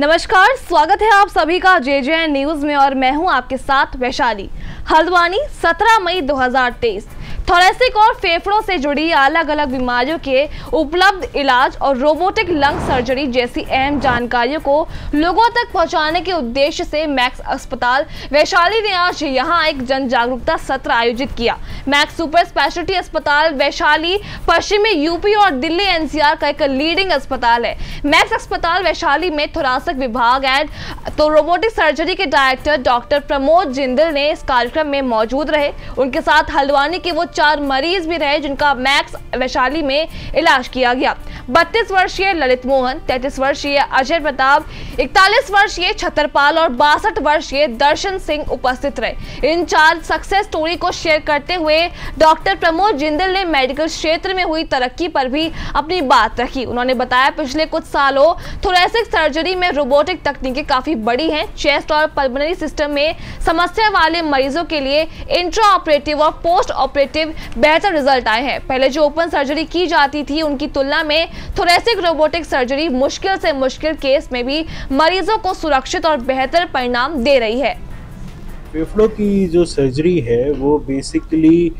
नमस्कार, स्वागत है आप सभी का जे जे न्यूज़ में और मैं हूँ आपके साथ वैशाली। हल्द्वानी 17 मई 2023 थोरेसिक और फेफड़ों से जुड़ी अलग अलग बीमारियों के उपलब्ध इलाज और रोबोटिक लंग सर्जरी जैसी अहम जानकारियों को लोगों तक पहुँचाने के उद्देश्य से मैक्स अस्पताल वैशाली ने आज यहाँ एक जन जागरूकता सत्र आयोजित किया। मैक्स सुपर स्पेशलिटी अस्पताल वैशाली, पश्चिमी यूपी और दिल्ली एनसीआर का एक लीडिंग अस्पताल है। मैक्स अस्पताल वैशाली में थोरासिक विभाग एंड तो रोबोटिक सर्जरी के डायरेक्टर डॉक्टर प्रमोद जिंदल ने इस कार्यक्रम में मौजूद रहे। उनके साथ हल्द्वानी के वो चार मरीज़ भी रहे जिनका मैक्स वैशाली में इलाज किया गया। बत्तीस वर्षीय ललित मोहन, तैतीस वर्षीय अजय प्रताप, इकतालीस वर्षीय छतरपाल और बासठ वर्षीय दर्शन सिंह उपस्थित रहे। इन चार सक्सेस स्टोरी को शेयर करते हुए डॉक्टर प्रमोद जिंदल ने मेडिकल क्षेत्र में हुई तरक्की पर भी अपनी बात रखी। उन्होंने बताया, पिछले कुछ सालों थोरेसिक सर्जरी में रोबोटिक तकनीकें काफ़ी बड़ी हैं। चेस्ट और पल्मोनरी सिस्टम में समस्या वाले मरीजों के लिए इंट्रा ऑपरेटिव और पोस्ट ऑपरेटिव बेहतर रिज़ल्ट आए हैं। पहले जो ओपन सर्जरी की जाती थी, उनकी तुलना में थोरेसिक रोबोटिक सर्जरी मुश्किल से मुश्किल केस में भी मरीजों को सुरक्षित और बेहतर परिणाम दे रही है। फेफड़ों की जो सर्जरी है, वो basically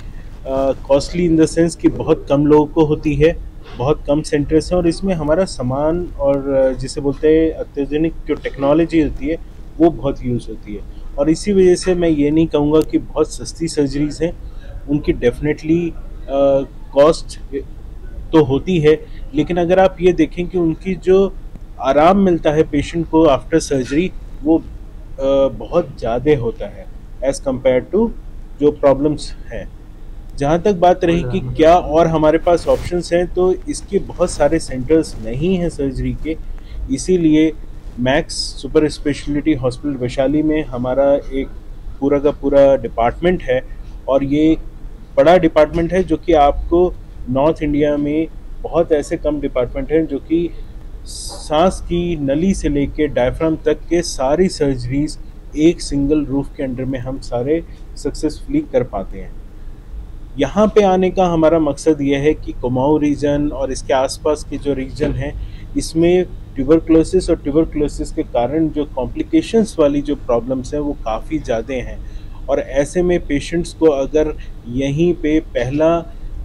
costly in the sense कि बहुत कम लोगों को होती है, बहुत कम सेंटर्स हैं और इसमें हमारा सामान और जिसे बोलते हैं अत्याधुनिक जो टेक्नोलॉजी होती है, वो बहुत यूज़ होती है। और इसी वजह से मैं ये नहीं कहूँगा कि बहुत सस्ती सर्जरीज हैं उनकी डेफिनेटली कॉस्ट तो होती है लेकिन अगर आप ये देखें कि उनकी जो आराम मिलता है पेशेंट को आफ्टर सर्जरी वो uh, बहुत ज़्यादा होता है एज़ कंपेयर टू जो प्रॉब्लम्स हैं। जहाँ तक बात रही कि क्या और हमारे पास ऑप्शंस हैं तो इसके बहुत सारे सेंटर्स नहीं हैं सर्जरी के। इसीलिए Max super speciality hospital Vaishali में हमारा एक पूरा का पूरा डिपार्टमेंट है और ये बड़ा डिपार्टमेंट है जो कि आपको नॉर्थ इंडिया में बहुत ऐसे कम डिपार्टमेंट हैं जो कि सांस की नली से लेके डायफ्राम तक के सारी सर्जरीज एक सिंगल रूफ के अंडर में हम सारे सक्सेसफुली कर पाते हैं। यहाँ पे आने का हमारा मकसद यह है कि कुमाऊँ रीजन और इसके आसपास के जो रीजन हैं, इसमें ट्यूबरक्लोसिस और ट्यूबरक्लोसिस के कारण जो कॉम्प्लिकेशंस वाली जो प्रॉब्लम्स हैं वो काफ़ी ज़्यादा हैं। और ऐसे में पेशेंट्स को अगर यहीं पे पहला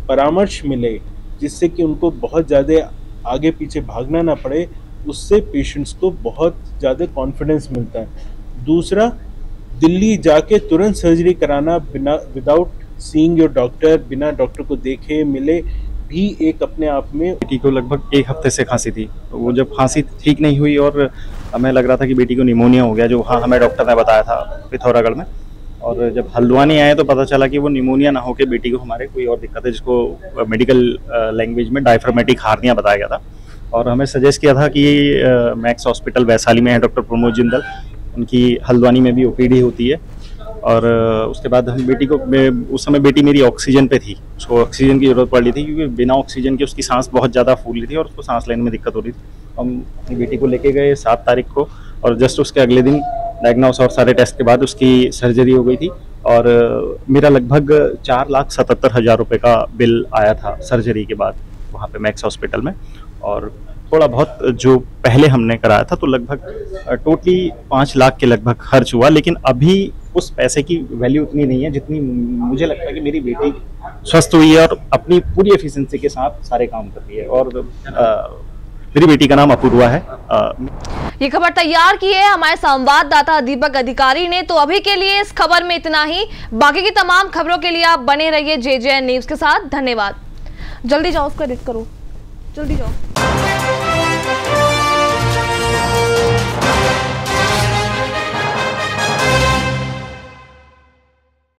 परामर्श मिले, जिससे कि उनको बहुत ज़्यादा आगे पीछे भागना ना पड़े, उससे पेशेंट्स को बहुत ज़्यादा कॉन्फिडेंस मिलता है। दूसरा, दिल्ली जाके तुरंत सर्जरी कराना बिना विदाउट सीइंग योर डॉक्टर बिना डॉक्टर को देखे मिले, भी एक अपने आप में बेटी को लगभग एक हफ़्ते से खांसी थी। तो वो जब खांसी ठीक नहीं हुई और हमें लग रहा था कि बेटी को निमोनिया हो गया, जो हाँ हमें डॉक्टर ने बताया था पिथौरागढ़ में। और जब हल्द्वानी आए तो पता चला कि वो निमोनिया ना होकर बेटी को हमारे कोई और दिक्कत है, जिसको मेडिकल लैंग्वेज में डायफ्रामेटिक हार्निया बताया गया था। और हमें सजेस्ट किया था कि मैक्स हॉस्पिटल वैशाली में है डॉक्टर प्रमोद जिंदल। उनकी हल्द्वानी में भी ओपीडी होती है। और उसके बाद हम बेटी को उस समय बेटी मेरी ऑक्सीजन पे थी। उसको ऑक्सीजन की ज़रूरत पड़ रही थी, क्योंकि बिना ऑक्सीजन के उसकी सांस बहुत ज़्यादा फूल रही थी और उसको सांस लेने में दिक्कत हो रही थी। हम अपनी बेटी को लेके गए सात तारीख को और जस्ट उसके अगले दिन डायग्नोस और सारे टेस्ट के बाद उसकी सर्जरी हो गई थी और मेरा लगभग चार लाख सतहत्तर हज़ार रुपये का बिल आया था सर्जरी के बाद वहाँ पे मैक्स हॉस्पिटल में। और थोड़ा बहुत जो पहले हमने कराया था तो लगभग टोटली पाँच लाख के लगभग खर्च हुआ लेकिन अभी उस पैसे की वैल्यू उतनी नहीं है जितनी मुझे लगता है कि मेरी बेटी स्वस्थ हुई है और अपनी पूरी एफिशिएंसी के साथ सारे काम कर रही है। और आ, मेरी बेटी का नाम अपूर्वा है। आ, ये खबर तैयार की है। हमारे संवाददाता दीपक अधिकारी ने। तो अभी के लिए इस खबर में इतना ही। बाकी की तमाम खबरों के लिए आप बने रहिए जे जे न्यूज़ के साथ। धन्यवाद। जल्दी जाओ, उसका करो। जल्दी जाओ।